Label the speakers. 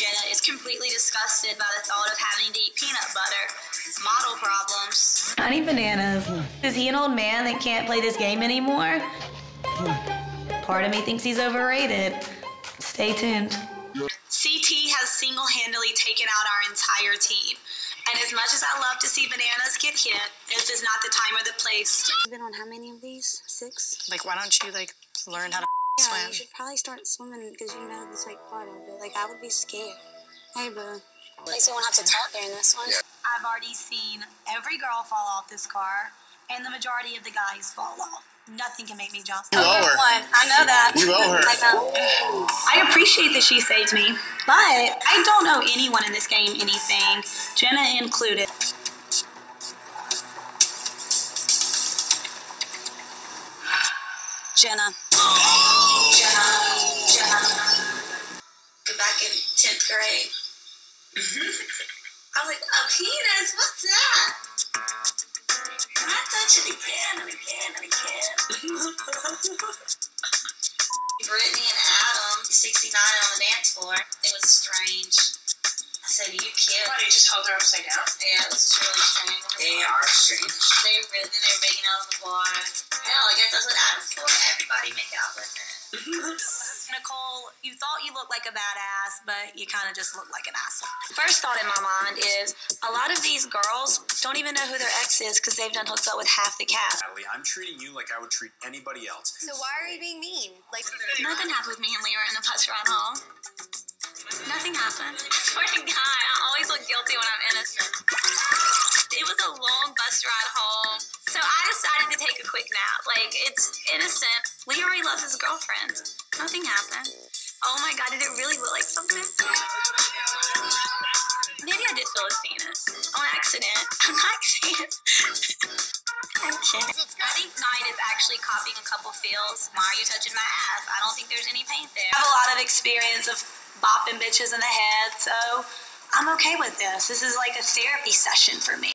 Speaker 1: Jenna is completely disgusted by the thought of having to eat peanut butter. Model problems.
Speaker 2: Honey bananas. Is he an old man that can't play this game anymore? Part of me thinks he's overrated. Stay tuned.
Speaker 1: CT has single handedly taken out our entire team. And as much as I love to see bananas get hit, this is not the time or the place.
Speaker 3: You've been on how many of these? Six?
Speaker 4: Like, why don't you like learn how to
Speaker 3: Yeah,
Speaker 4: swim?
Speaker 3: you should probably start swimming because you know this like part of it. Like I would be scared. Hey, boo. At least we won't have to talk during this one.
Speaker 1: I've already seen every girl fall off this car, and the majority of the guys fall off. Nothing can make me jump.
Speaker 5: You owe her.
Speaker 1: One, I know that.
Speaker 5: You owe her.
Speaker 3: I know.
Speaker 1: Um, I appreciate that she saved me, but I don't owe anyone in this game anything, Jenna included. Jenna. Jenna. Jenna. Get back in 10th grade. I was like, a penis? What's that? And I touch it again and again and again. Brittany and Adam, 69 on the dance floor. It was strange. I said, you kidding?
Speaker 4: Why, you just held her upside down?
Speaker 1: Yeah, it was really strange.
Speaker 5: They are strange.
Speaker 1: They really, they were making out on the bar. Hell, I guess that's what Adam's for. Everybody make out with it. Mm-hmm. Nicole, you thought you looked like a badass, but you kind of just look like an asshole. First thought in my mind is a lot of these girls don't even know who their ex is because they've done hooks up with half the cast.
Speaker 6: Natalie, I'm treating you like I would treat anybody else.
Speaker 7: So why are you being mean? Like,
Speaker 1: Nothing happened with me and Leroy in the bus ride home. Nothing happened. I swear to God, I always look guilty when I'm innocent. It was a long bus ride home. So I decided to take a quick nap. Like, it's innocent. Leroy loves his girlfriend. Nothing happened. Oh my God, did it really look like something? Maybe I did feel his penis. On accident. I'm not kidding. I think Knight is actually copying a couple feels. Why are you touching my ass? I don't think there's any paint there. I have a lot of experience of bopping bitches in the head, so I'm okay with this. This is like a therapy session for me.